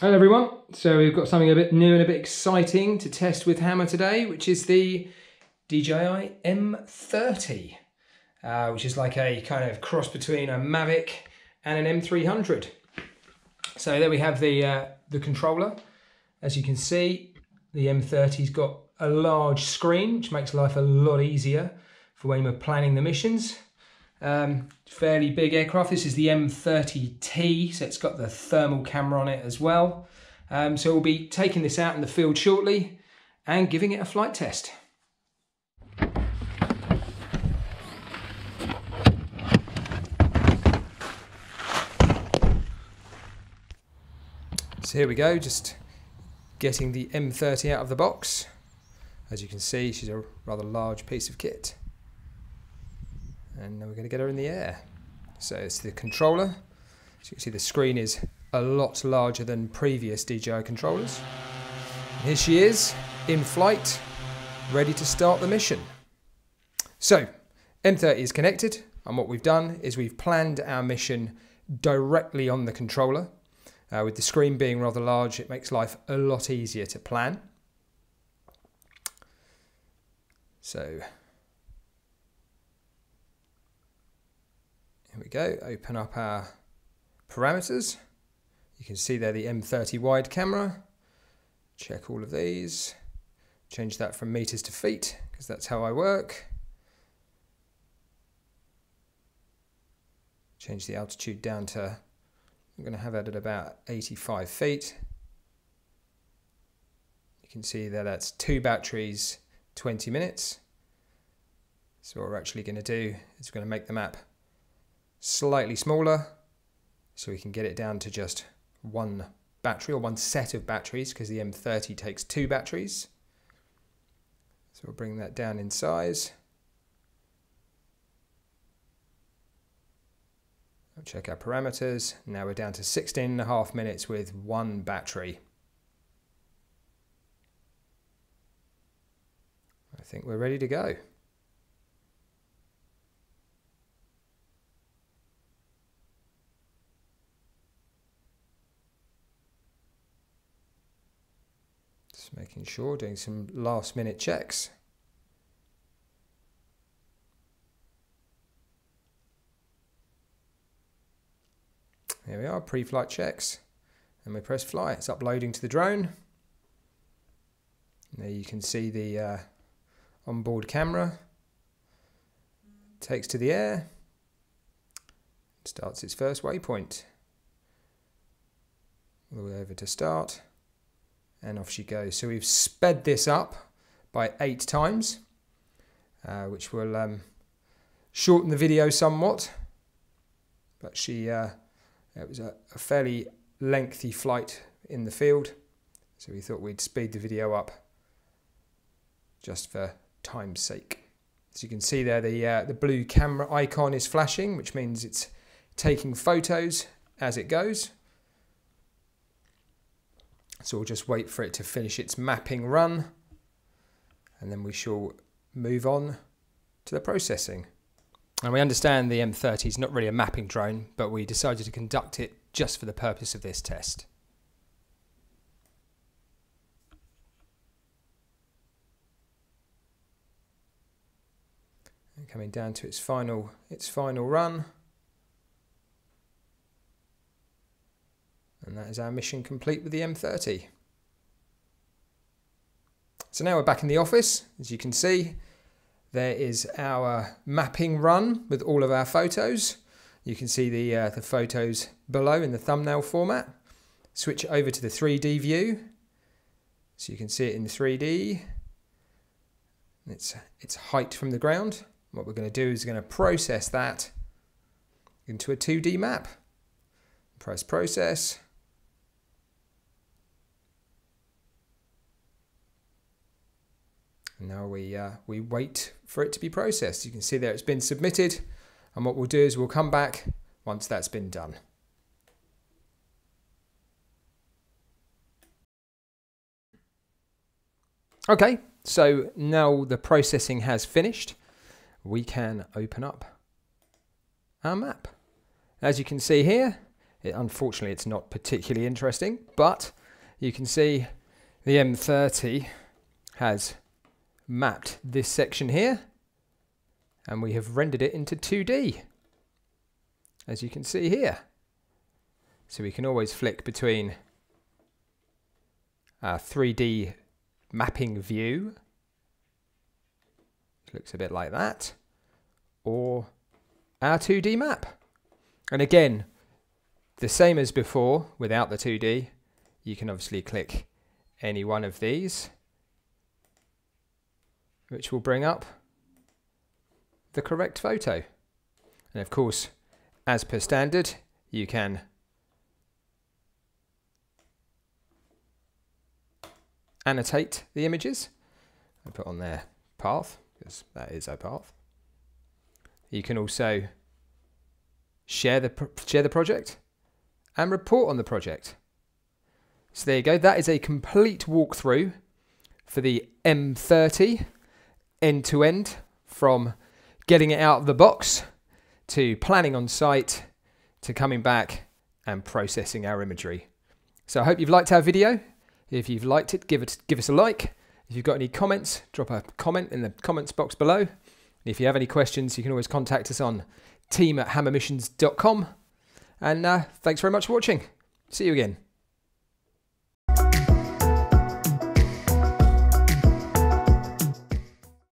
Hello everyone. So we've got something a bit new and a bit exciting to test with Hammer today, which is the DJI M30, uh, which is like a kind of cross between a Mavic and an M300. So there we have the uh, the controller. As you can see, the M30's got a large screen, which makes life a lot easier for when we're planning the missions. Um, fairly big aircraft. This is the M30T, so it's got the thermal camera on it as well. Um, so we'll be taking this out in the field shortly and giving it a flight test. So here we go, just getting the M30 out of the box. As you can see, she's a rather large piece of kit and we're going to get her in the air. So it's the controller. So you can see the screen is a lot larger than previous DJI controllers. And here she is in flight, ready to start the mission. So M30 is connected and what we've done is we've planned our mission directly on the controller. Uh, with the screen being rather large, it makes life a lot easier to plan. So Here we go, open up our parameters. You can see there the M30 wide camera. Check all of these. Change that from meters to feet, because that's how I work. Change the altitude down to, I'm going to have that at about 85 feet. You can see there that's two batteries, 20 minutes. So what we're actually going to do is we're going to make the map slightly smaller so we can get it down to just one battery or one set of batteries because the M30 takes two batteries. So we'll bring that down in size. I'll check our parameters. Now we're down to 16 and a half minutes with one battery. I think we're ready to go. Just making sure, doing some last minute checks. Here we are, pre-flight checks. And we press fly, it's uploading to the drone. And there you can see the uh, onboard camera. Takes to the air. Starts its first waypoint. All the way over to start and off she goes. So we've sped this up by eight times, uh, which will um, shorten the video somewhat. But she, uh, it was a, a, fairly lengthy flight in the field, so we thought we'd speed the video up just for time's sake. As you can see there, the, uh, the blue camera icon is flashing, which means it's taking photos as it goes. So we'll just wait for it to finish its mapping run and then we shall move on to the processing. And we understand the M30 is not really a mapping drone, but we decided to conduct it just for the purpose of this test. And coming down to its final its final run. And that is our mission complete with the M30. So now we're back in the office. As you can see, there is our mapping run with all of our photos. You can see the, uh, the photos below in the thumbnail format. Switch over to the 3D view. So you can see it in 3D. It's, it's height from the ground. What we're going to do is we're going to process that into a 2D map. Press process. Now we, uh, we wait for it to be processed. You can see there it's been submitted. And what we'll do is we'll come back once that's been done. Okay, so now the processing has finished, we can open up our map. As you can see here, It, unfortunately, it's not particularly interesting, but you can see the M30 has mapped this section here and we have rendered it into 2D as you can see here. So we can always flick between our 3D mapping view, looks a bit like that, or our 2D map. And again, the same as before without the 2D, you can obviously click any one of these, which will bring up the correct photo. And of course, as per standard, you can annotate the images and put on their path, because that is our path. You can also share the share the project and report on the project. So there you go. That is a complete walkthrough for the M30 end to end from getting it out of the box to planning on site to coming back and processing our imagery. So I hope you've liked our video. If you've liked it, give it give us a like. If you've got any comments, drop a comment in the comments box below. And if you have any questions, you can always contact us on team at hammermissions.com. And uh, thanks very much for watching. See you again.